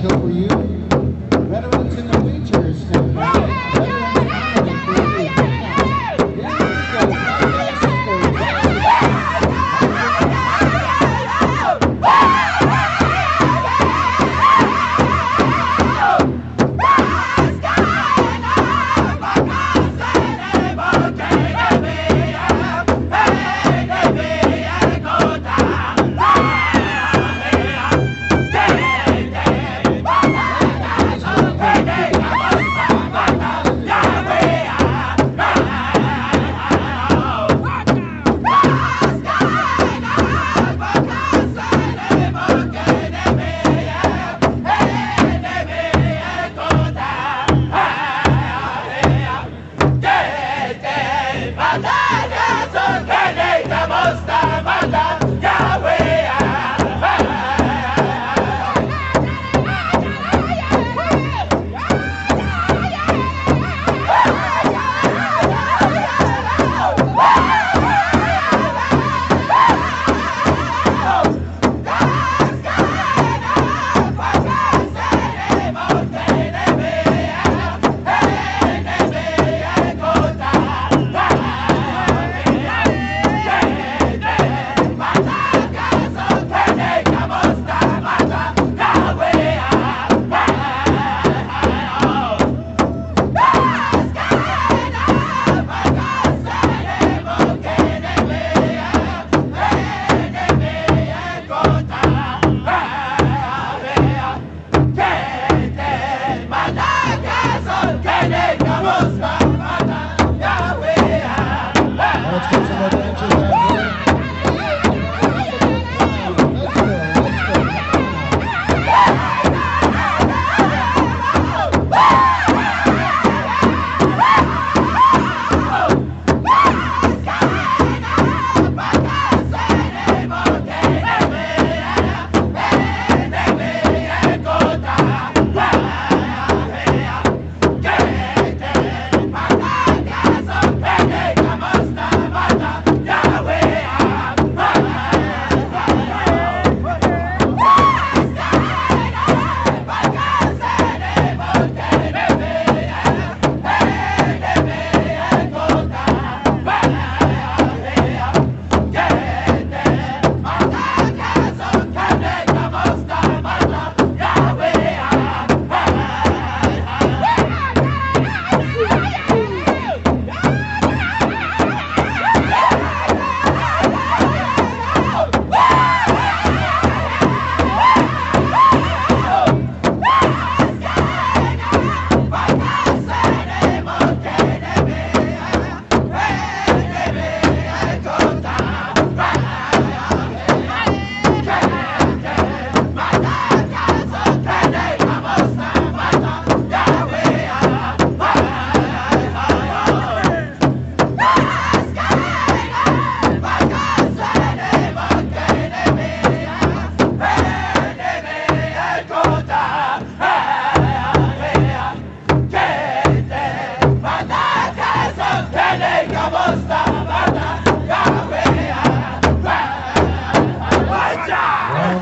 Hill for you. Let's get some more dancers.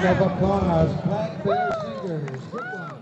of applause, Black Bear Singers.